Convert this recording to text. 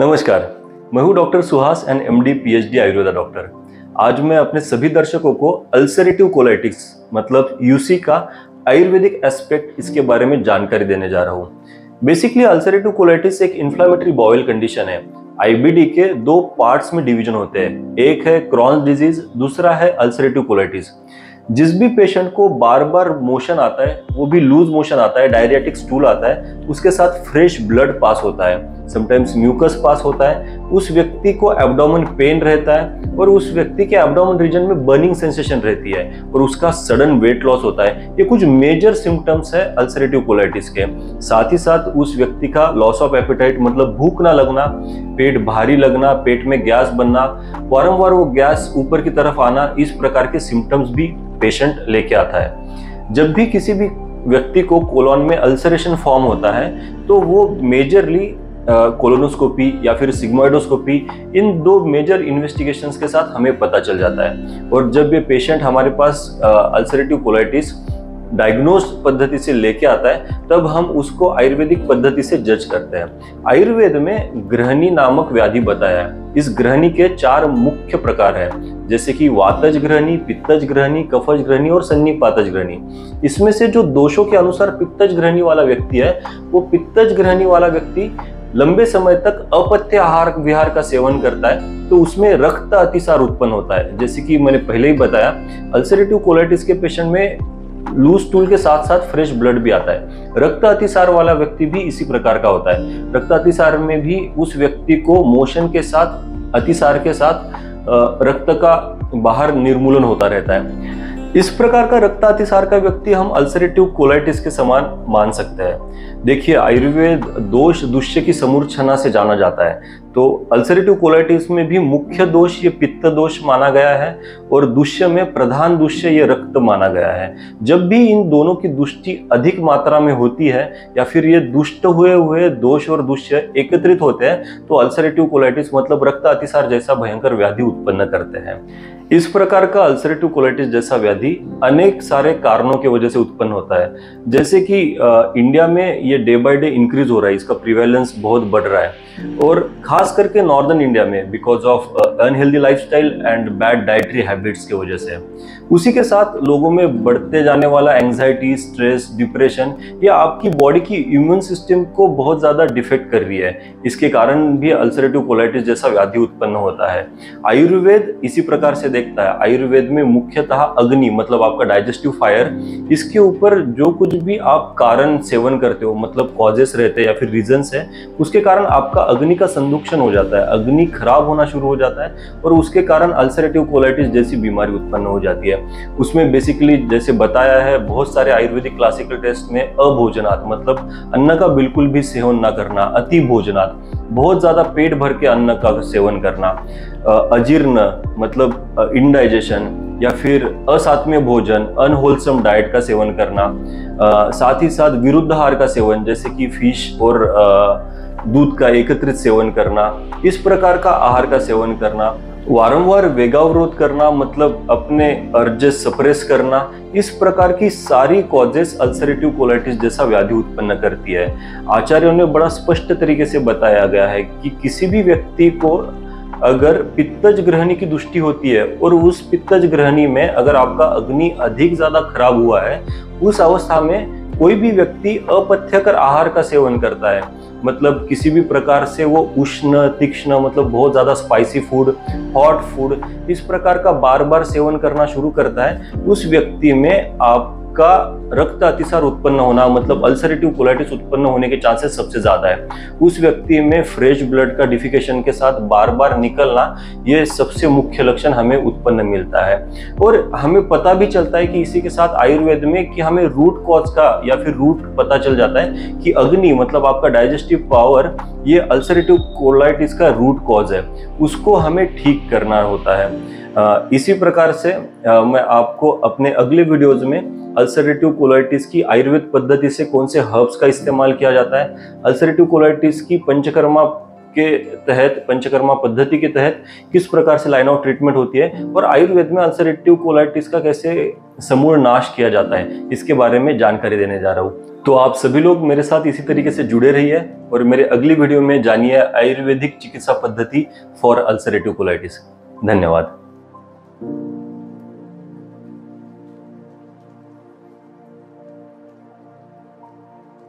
नमस्कार, मैं हूँ doctor Suhas and MD PhD Ayurveda doctor. आज मैं अपने सभी दर्शकों को अल्सरेटिव कोलाइटिस मतलब यूसी का आयुर्वेदिक एस्पेक्ट इसके बारे में जानकारी देने जा रहा हूँ। बेसिकली अल्सरेटिव कोलाइटिस एक इन्फ्लामेटरी बॉयल कंडीशन है। आईबीडी के दो पार्ट्स में डिवीज़न होते हैं। एक है क्रॉन्स डिज़ीज़ दूसरा है अल्सरेटिव कोलाइटिस। जिस भी पेशेंट को बार बार मोशन आता है, वो भी लूज मोशन आता है डायरियाटिक स्टूल आता है, उसके साथ फ्रेश ब्लड पास होता है। समटाइम्स म्यूकस पास होता है, उस व्यक्ति को एबडोमन पेन रहता है और उस व्यक्ति के एब्डोमन रीजन में बर्निंग सेंसेशन रहती है और उसका सडन वेट लॉस होता है। ये कुछ मेजर सिम्टम्स है अल्सरेटिव कोलाइटिस के। साथ ही साथ उस व्यक्ति का लॉस ऑफ़ एपिटाइट मतलब भूख ना लगना, पेट भारी लगना, पेट में गैस बनना, वारंवार वो गैस ऊपर की तरफ़ आना, इस प्रकार के सिम्टम्स भी पेशेंट लेके आता है। जब भी किसी भी व्यक्ति को कोलोन में अल्सरेशन फॉर्म होता है तो वो मेजरली कोलोनोस्कोपी या फिर सिग्मोइडोस्कोपी इन दो मेजर इन्वेस्टिगेशंस के साथ हमें पता चल जाता है। और जब ये पेशेंट हमारे पास अल्सरेटिव कोलाइटिस डायग्नोज पद्धति से लेके आता है, तब हम उसको आयुर्वेदिक पद्धति से जज करते हैं। आयुर्वेद में ग्रहणी नामक व्याधि बताया है। इस ग्रहणी के चार मुख्य प्रकार है, जैसे कि वातज ग्रहणी पित्तज ग्रहणी कफज ग्रहणी और सन्निपातज ग्रहणी इसमें से जो दोषों के अनुसार पित्तज ग्रहणी वाला व्यक्ति है, वो पित्तज ग्रहणी वाला व्यक्ति लंबे समय तक अपत्य आहार विहार का सेवन करता है तो उसमें रक्त अतिसार उत्पन्न होता है। जैसे कि मैंने पहले ही बताया, अल्सरेटिव कोलाइटिस के पेशेंट में लूज टूल के साथ साथ फ्रेश ब्लड भी आता है। रक्त अतिसार वाला व्यक्ति भी इसी प्रकार का होता है। रक्त अतिसार में भी उस व्यक्ति को मोशन के साथ, अतिसार के साथ रक्त का बाहर निर्मूलन होता रहता है। इस प्रकार का रक्तातिसार का व्यक्ति हम अल्सरेटिव कोलाइटिस के समान मान सकते हैं। देखिए, आयुर्वेद दोष, दुष्य की समूर्छना से जाना जाता है। तो अल्सरेटिव कोलाइटिस में भी मुख्य दोष ये पित्त दोष माना गया है और दुष्य में प्रधान दुष्य ये रक्त माना गया है। जब भी इन दोनों की दुष्टि अधिक मात्रा में होती है या फिर ये दुष्ट हुए हुए दोष और दुष्य एकत्रित होते हैं तो अल्सरेटिव कोलाइटिस मतलब रक्त अतिसार जैसा भयंकर व्याधि उत्पन्न करते हैं। इस प्रकार का अल्सरेटिव कोलाइटिस जैसा व्याधि अनेक सारे कारणों की वजह से उत्पन्न होता है। जैसे कि इंडिया में ये डे बाय डे इंक्रीज हो रहा है, इसका प्रिवेलेंस बहुत बढ़ रहा है। और खास करके नॉर्दर्न इंडिया में because of unhealthy lifestyle and bad dietary habits की वजह से। उसी के साथ लोगों में बढ़ते जाने वाला एंग्जाइटी स्ट्रेस डिप्रेशन या आपकी बॉडी की इम्यून सिस्टम को बहुत ज़्यादा डिफेक्ट कर रही है। इसके कारण भी अल्सरेटिव कोलाइटिस जैसा व्याधि उत्पन्न होता है। आयुर्वेद इसी प्रकार से देखता है। आयुर्वेद में मुख्यतः अग्नि मतलब आपका डाइजेस्टिव फायर इसके ऊपर जो कुछ भी आप कारण सेवन करते हो मतलब कॉजेस रहते हैं या फिर रीजंस है, उसके कारण आपका अग्नि का संदुक्षण हो जाता है। अग्नि खराब होना शुरू हो जाता है और उसके कारण अल्सरेटिव कोलाइटिस जैसी बीमारी उत्पन्न हो जाती है। उसमें बेसिकली जैसे बताया है बहुत सारे आयुर्वेदिक क्लासिकल टेस्ट में अभोजनात् मतलब अन्न का बिल्कुल भी सेवन ना करना अति भोजनात् बहुत ज़्यादा पेट भर के अन्न का सेवन करना अजीर्ण मतलब इनडाइजेशन या फिर असात्म्य भोजन अनहोलसम डाइट का सेवन करना आ, साथ ही साथ विरुद्ध आहार का सेवन जैसे कि फ़िश और दूध का एकत्रित सेवन करना, इस प्रकार का आहार का सेवन करना, वारंवार वेगावरोध करना मतलब अपने अर्जेस सप्रेस करना, इस प्रकार की सारी कॉजेस अल्सरेटिव कोलाइटिस जैसा व्याधि उत्पन्न करती है। आचार्यों ने बड़ा स्पष्ट तरीके से बताया गया है कि किसी भी व्यक्ति को अगर पित्तज ग्रहणी की दृष्टि होती है और उस पित्तज ग्रहणी में अगर आपका अग्नि अधिक ज़्यादा खराब हुआ है, उस अवस्था में कोई भी व्यक्ति अपथ्यकर आहार का सेवन करता है। मतलब किसी भी प्रकार से वो उष्ण, तीक्ष्ण मतलब बहुत ज़्यादा स्पाइसी फ़ूड हॉट फ़ूड इस प्रकार का बार बार सेवन करना शुरू करता है, उस व्यक्ति में आप का रक्त अतिसार उत्पन्न होना मतलब अल्सरेटिव कोलाइटिस उत्पन्न होने के चांसेस सबसे ज़्यादा है। उस व्यक्ति में फ्रेश ब्लड का डिफिकेशन के साथ बार बार निकलना, ये सबसे मुख्य लक्षण हमें उत्पन्न मिलता है। और हमें पता भी चलता है कि इसी के साथ आयुर्वेद में कि हमें रूट कॉज का या फिर रूट पता चल जाता है कि अग्नि मतलब आपका डाइजेस्टिव पावर ये अल्सरेटिव कोलाइटिस का रूट कॉज है। उसको हमें ठीक करना होता है। इसी प्रकार से मैं आपको अपने अगले वीडियोज़ में अल्सरेटिव कोलाइटिस की आयुर्वेद पद्धति से कौन से हर्ब्स का इस्तेमाल किया जाता है अल्सरेटिव कोलाइटिस की पंचकर्मा के तहत, पंचकर्मा पद्धति के तहत किस प्रकार से लाइन ऑफ़ ट्रीटमेंट होती है और आयुर्वेद में अल्सरेटिव कोलाइटिस का कैसे समूल नाश किया जाता है, इसके बारे में जानकारी देने जा रहा हूँ। तो आप सभी लोग मेरे साथ इसी तरीके से जुड़े रहिए और मेरे अगली वीडियो में जानिए आयुर्वेदिक चिकित्सा पद्धति फॉर अल्सरेटिव कोलाइटिस धन्यवाद।